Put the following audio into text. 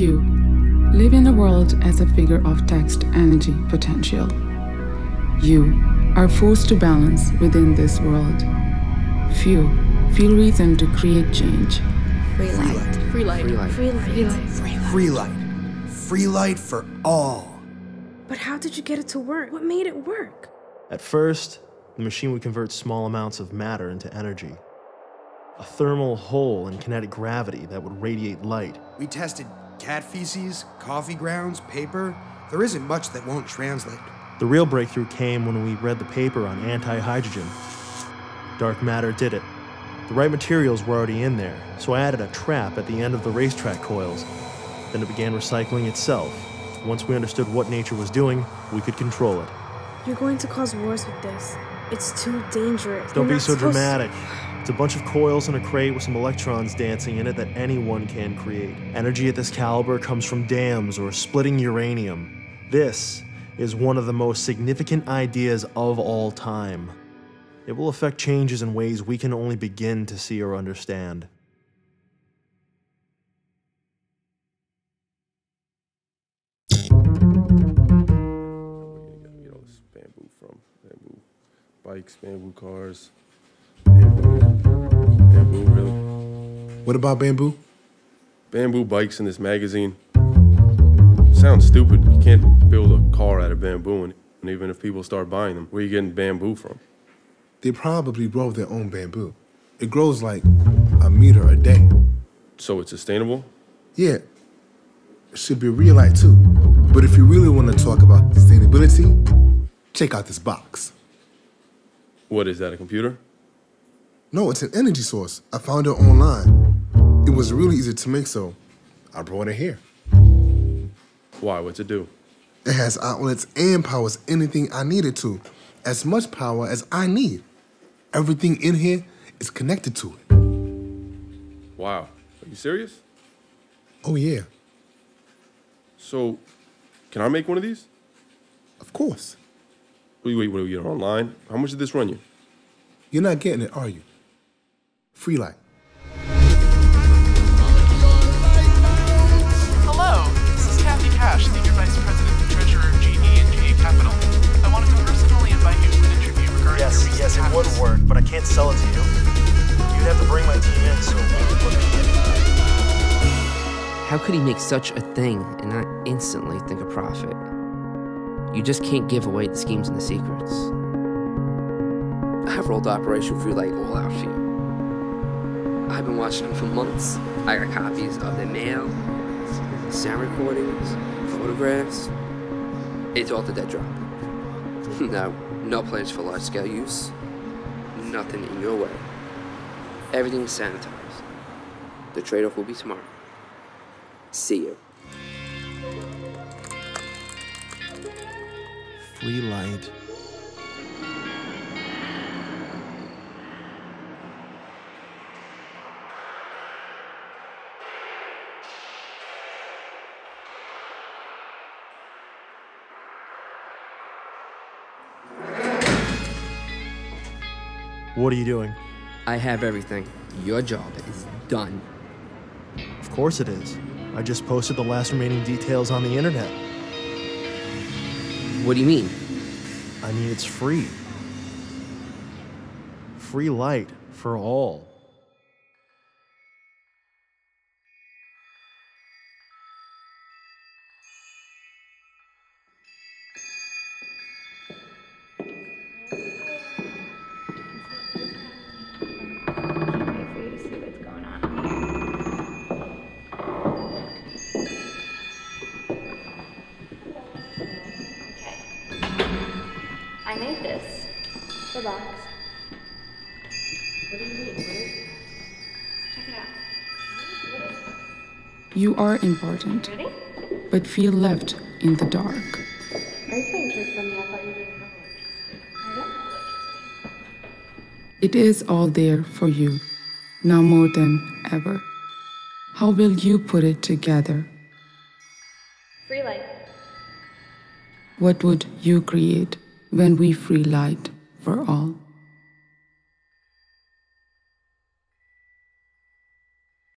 You live in a world as a figure of text energy potential. You are forced to balance within this world. Few feel reason to create change. Free light. Free light. Free light. Free light. Free light. Free light. Free light for all. But how did you get it to work? What made it work? At first, the machine would convert small amounts of matter into energy. A thermal hole in kinetic gravity that would radiate light. We tested cat feces, coffee grounds, paper. There isn't much that won't translate. The real breakthrough came when we read the paper on anti hydrogen. Dark matter did it. The right materials were already in there, so I added a trap at the end of the racetrack coils. Then it began recycling itself. Once we understood what nature was doing, we could control it. You're going to cause wars with this. It's too dangerous. Don't You're be so supposed- dramatic. It's a bunch of coils in a crate with some electrons dancing in it that anyone can create. Energy at this caliber comes from dams or splitting uranium. This is one of the most significant ideas of all time. It will affect changes in ways we can only begin to see or understand. bikes, bamboo cars, What about bamboo? Bamboo bikes in this magazine. Sounds stupid. You can't build a car out of bamboo, and, and even if people start buying them, where are you getting bamboo from? They probably grow their own bamboo. It grows like a meter a day. So it's sustainable? Yeah, it should be real light too. But if you really want to talk about sustainability, check out this box. What is that, a computer? No, it's an energy source. I found it online. It was really easy to make, so I brought it here. Why? What's it do? It has outlets and powers anything I need it to. As much power as I need. Everything in here is connected to it. Wow. Are you serious? Oh, yeah, So, can I make one of these? of course. Wait, wait, wait, get online? How much did this run you? You're not getting it, are you? Free light. Would work, but I can't sell it to you. You'd have to bring my team in so we could look at it. How could he make such a thing and not instantly think of profit? You just can't give away the schemes and the secrets. I've rolled Operation Free Light all out for you. I've been watching them for months. I got copies of the mail, sound recordings, photographs. It's all the dead drop. no, no plans for large scale use. Nothing in your way. Everything is sanitized. The trade off will be tomorrow. See you. Free light. What are you doing? I have everything. Your job is done. Of course it is. I just posted the last remaining details on the internet. What do you mean? I mean, it's free. Free light for all. I made this. The box. What do you mean? What is Check it out. You are important, Ready? but feel left in the dark. Are you playing tricks on me? I thought you didn't have electricity. I don't have electricity. It is all there for you, now more than ever. How will you put it together? Free light. What would you create when we free light for all?